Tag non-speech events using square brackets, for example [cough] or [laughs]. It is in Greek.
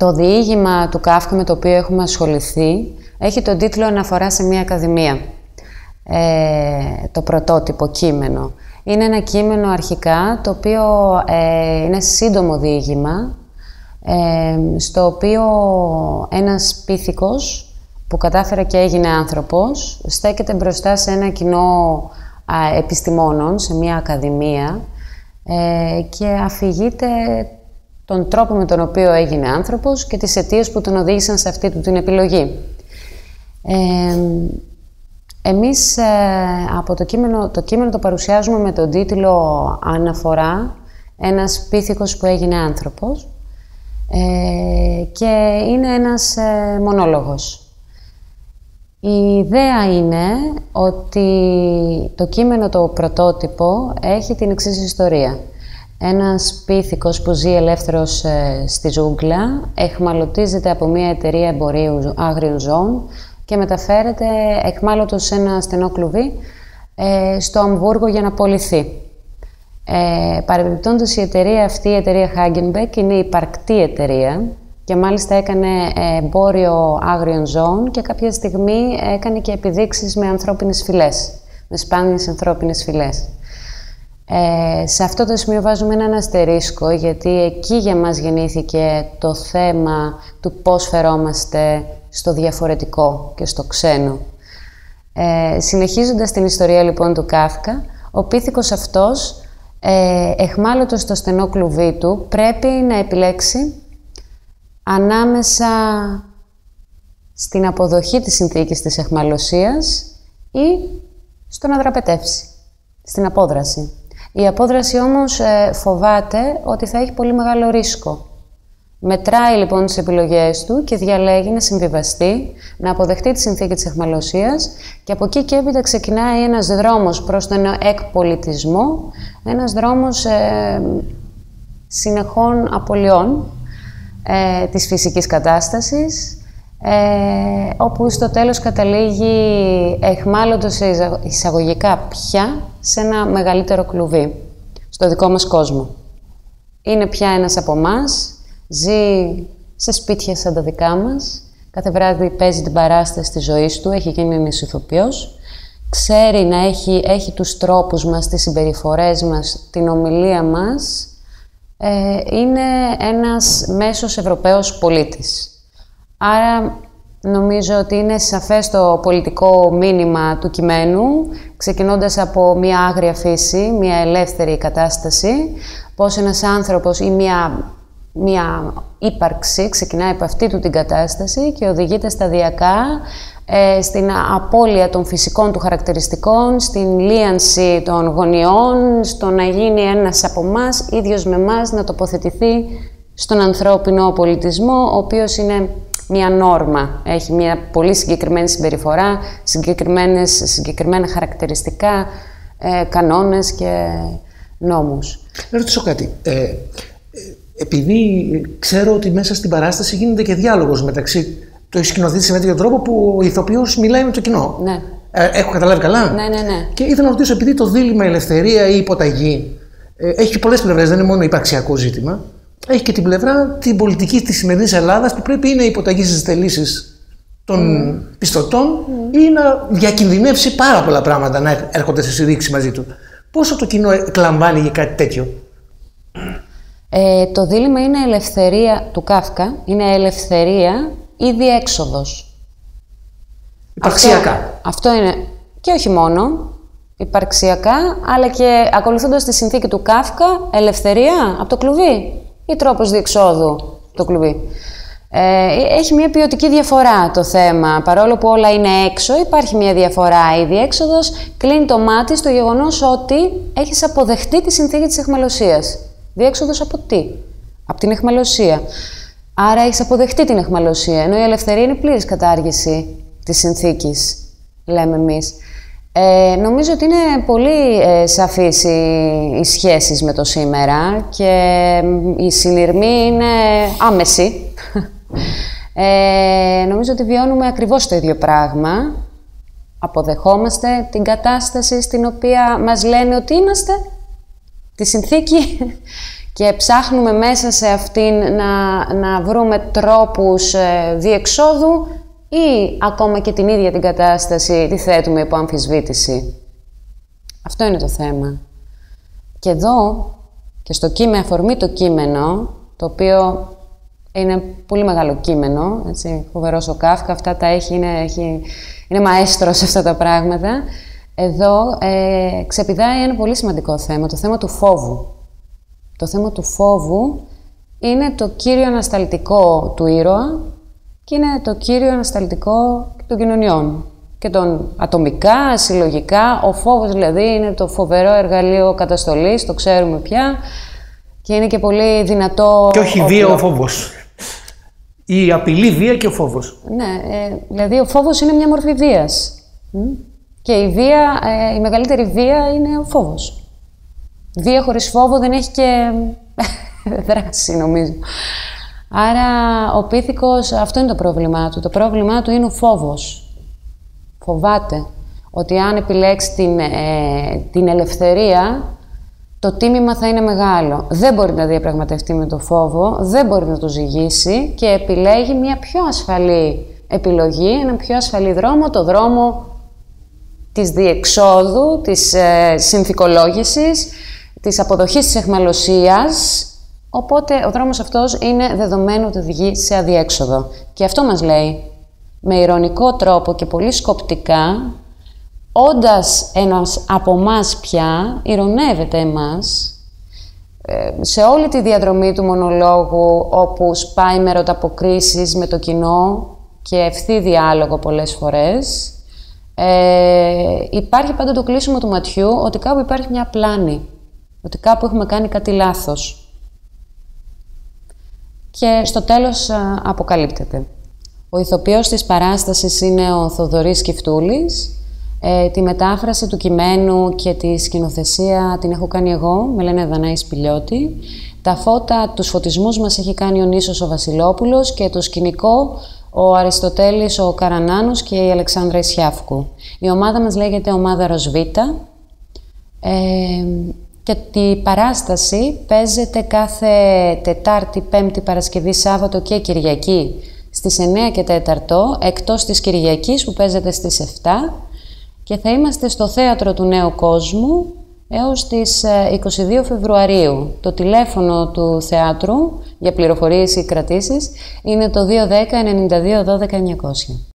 Το διήγημα του Κάφκα με το οποίο έχουμε ασχοληθεί έχει τον τίτλο «Αναφορά σε μια ακαδημία». Ε, το πρωτότυπο κείμενο. Είναι ένα κείμενο αρχικά, το οποίο ε, είναι σύντομο διήγημα, ε, στο οποίο ένας πίθηκος που κατάφερε και έγινε άνθρωπος, στέκεται μπροστά σε ένα κοινό επιστημόνων, σε μια ακαδημία ε, και αφηγείται τον τρόπο με τον οποίο έγινε άνθρωπος και τις αιτίες που τον οδήγησαν σε αυτή του την επιλογή. Ε, εμείς ε, από το κείμενο, το κείμενο το παρουσιάζουμε με τον τίτλο «Αναφορά, ένας πίθηκος που έγινε άνθρωπος» ε, και είναι ένας ε, μονόλογος. Η ιδέα είναι ότι το κείμενο το πρωτότυπο έχει την εξής ιστορία. Ένας πίθηκος που ζει ελεύθερος στη ζούγκλα εχμαλωτίζεται από μια εταιρεία εμπορίου άγριων ζώων και μεταφέρεται εκμάλωτος σε ένα στενό κλουβί ε, στο Αμβούργο για να πωληθεί. Ε, παρεμπιπτόντως η εταιρεία αυτή, η εταιρεία Hagenbeck, είναι υπαρκτή εταιρεία και μάλιστα έκανε εμπόριο άγριων ζώων και κάποια στιγμή έκανε και επιδείξεις με ανθρώπινες φυλές, με σπάνιες ανθρώπινες φυλές. Ε, σε αυτό το σημείο βάζουμε έναν αστερίσκο, γιατί εκεί για μας γεννήθηκε το θέμα του πώς φερόμαστε στο διαφορετικό και στο ξένο. Ε, συνεχίζοντας την ιστορία λοιπόν του Κάφκα, ο πίθηκος αυτός, ε, εχμάλωτος στο στενό κλουβί του, πρέπει να επιλέξει ανάμεσα στην αποδοχή της συνθήκης της εχμαλωσίας ή στο να δραπετεύσει, στην απόδραση. Η απόδραση όμως ε, φοβάται ότι θα έχει πολύ μεγάλο ρίσκο. Μετράει λοιπόν τις επιλογές του και διαλέγει να συμβιβαστεί, να αποδεχτεί τη συνθήκη της εχμαλωσίας και από εκεί και έπειτα ξεκινάει ένας δρόμος προς τον εκπολιτισμό, ένας δρόμος ε, συνεχών απολειών ε, της φυσικής κατάστασης, ε, όπου στο τέλος καταλήγει εχμάλωτος εισαγωγικά πια σε ένα μεγαλύτερο κλουβί, στο δικό μας κόσμο. Είναι πια ένας από εμάς, ζει σε σπίτια σαν τα δικά μας, κάθε βράδυ παίζει την παράσταση της ζωής του, έχει γίνει ένας ηθοποιός, ξέρει να έχει, έχει τους τρόπους μας, τις συμπεριφορές μας, την ομιλία μας, ε, είναι ένας μέσος Ευρωπαίος πολίτης. Άρα νομίζω ότι είναι σαφές το πολιτικό μήνυμα του κειμένου, ξεκινώντας από μια άγρια φύση, μια ελεύθερη κατάσταση, πώς ένας άνθρωπος ή μια μια ύπαρξη, ξεκινάει από αυτή του την κατάσταση και οδηγείται σταδιακά ε, στην απώλεια των φυσικών του χαρακτηριστικών, στην λίανση των γωνιών, στο να γίνει ένας από εμάς, ίδιος με εμάς, να τοποθετηθεί στον ανθρώπινο πολιτισμό, ο οποίος είναι μια νόρμα, έχει μια πολύ συγκεκριμένη συμπεριφορά, συγκεκριμένες, συγκεκριμένα χαρακτηριστικά, ε, κανόνες και νόμους. Να ρωτήσω κάτι. Ε, επειδή ξέρω ότι μέσα στην παράσταση γίνεται και διάλογος μεταξύ. Το έχει σκηνοθετήσει με τέτοιο τρόπο που ο ηθοποιός μιλάει με το κοινό. Ναι. Ε, έχω καταλάβει καλά; Ναι, ναι, ναι. Και ήθελα να ρωτήσω, επειδή το δίλημα ελευθερία ή υποταγή ε, έχει και πολλές πλευρές, δεν είναι μόνο υπαρξιακό ζήτημα. Έχει και την πλευρά την πολιτική της σημερινής Ελλάδας που πρέπει ή να υποταγεί στις θελήσεις των mm. πιστωτών mm. ή να διακινδυνεύσει πάρα πολλά πράγματα να έρχονται σε συρρήξη μαζί του. Πόσο το κοινό εκλαμβάνει για κάτι τέτοιο; Ε, το δίλημα είναι ελευθερία του Κάφκα, είναι ελευθερία ή διέξοδος. Υπαρξιακά. Αυτό, αυτό είναι και όχι μόνο υπαρξιακά, αλλά και ακολουθώντας τη συνθήκη του Κάφκα, ελευθερία από το κλουβί ή τρόπος διεξόδου το κλουβί. Ε, έχει μια ποιοτική διαφορά το θέμα. Παρόλο που όλα είναι έξω, υπάρχει μια διαφορά. Η διέξοδος κλείνει το μάτι στο γεγονός ότι έχεις αποδεχτεί τη συνθήκη της εχμαλωσίας. Διέξοδος από τι; Από την εχμαλωσία. Άρα έχεις αποδεχτεί την εχμαλωσία, ενώ η ελευθερία είναι πλήρης κατάργηση της συνθήκης, λέμε εμείς. Ε, νομίζω ότι είναι πολύ ε, σαφείς οι, οι σχέσεις με το σήμερα και η συνειρμή είναι άμεση. Ε, νομίζω ότι βιώνουμε ακριβώς το ίδιο πράγμα. Αποδεχόμαστε την κατάσταση στην οποία μας λένε ότι είμαστε τη συνθήκη και ψάχνουμε μέσα σε αυτήν να, να βρούμε τρόπους ε, διεξόδου ή ακόμα και την ίδια την κατάσταση τη θέτουμε υπό αμφισβήτηση; Αυτό είναι το θέμα. Και εδώ, και στο κείμενο, αφορμή το κείμενο, το οποίο είναι πολύ μεγάλο κείμενο, έτσι, φοβερός ο Κάφκα, αυτά τα έχει, είναι, έχει, είναι μαέστρος σε αυτά τα πράγματα. Εδώ ε, ξεπηδάει ένα πολύ σημαντικό θέμα, το θέμα του φόβου. Το θέμα του φόβου είναι το κύριο ανασταλτικό του ήρωα και είναι το κύριο ανασταλτικό των κοινωνιών και των ατομικά, συλλογικά. Ο φόβος δηλαδή είναι το φοβερό εργαλείο καταστολής, το ξέρουμε πια και είναι και πολύ δυνατό... Και όχι βία ο φόβος. Η απειλή βία και ο φόβος. Ναι, ε, δηλαδή ο φόβος είναι μια μορφή βίας. Και η βία, ε, η μεγαλύτερη βία είναι ο φόβος. Βία χωρίς φόβο δεν έχει και [laughs] δράση, νομίζω. Άρα ο πίθηκος, αυτό είναι το πρόβλημά του. Το πρόβλημά του είναι ο φόβος. Φοβάται ότι αν επιλέξει την, ε, την ελευθερία, το τίμημα θα είναι μεγάλο. Δεν μπορεί να διαπραγματευτεί με το φόβο, δεν μπορεί να το ζυγίσει και επιλέγει μια πιο ασφαλή επιλογή, ένα πιο ασφαλή δρόμο, το δρόμο της διεξόδου, της ε, συνθηκολόγησης, της αποδοχής της εχμαλωσίας, οπότε ο δρόμος αυτός είναι δεδομένο ότι οδηγεί σε αδιέξοδο. Και αυτό μας λέει, με ηρωνικό τρόπο και πολύ σκοπτικά, όντας ένας από μας πια, ηρωνεύεται εμάς, ε, σε όλη τη διαδρομή του μονολόγου, όπου σπάει με ρωταποκρίσεις με το κοινό και ευθύ διάλογο πολλές φορές, ε, υπάρχει πάντα το κλείσιμο του ματιού ότι κάπου υπάρχει μια πλάνη, ότι κάπου έχουμε κάνει κάτι λάθος. Και στο τέλος αποκαλύπτεται. Ο ηθοποιός της παράστασης είναι ο Θοδωρής Κιφτούλης. Ε, τη μετάφραση του κειμένου και τη σκηνοθεσία την έχω κάνει εγώ, με λένε Δανάη Σπηλιώτη. Τα φώτα, τους φωτισμούς μας έχει κάνει ο Νίσος ο Βασιλόπουλος και το σκηνικό ο Αριστοτέλης, ο Καρανάνος και η Αλεξάνδρα Ισιάφκου. Η ομάδα μας λέγεται Ομάδα Ροσβίτα ε, και τη παράσταση παίζεται κάθε Τετάρτη, Πέμπτη, Παρασκευή, Σάββατο και Κυριακή στις 9 και 4, εκτός της Κυριακής που παίζεται στις 7 και θα είμαστε στο Θέατρο του Νέου Κόσμου έως τις 22 ε, Φεβρουαρίου. Το τηλέφωνο του θεάτρου για πληροφορίες ή κρατήσεις είναι το 210 92 12 900.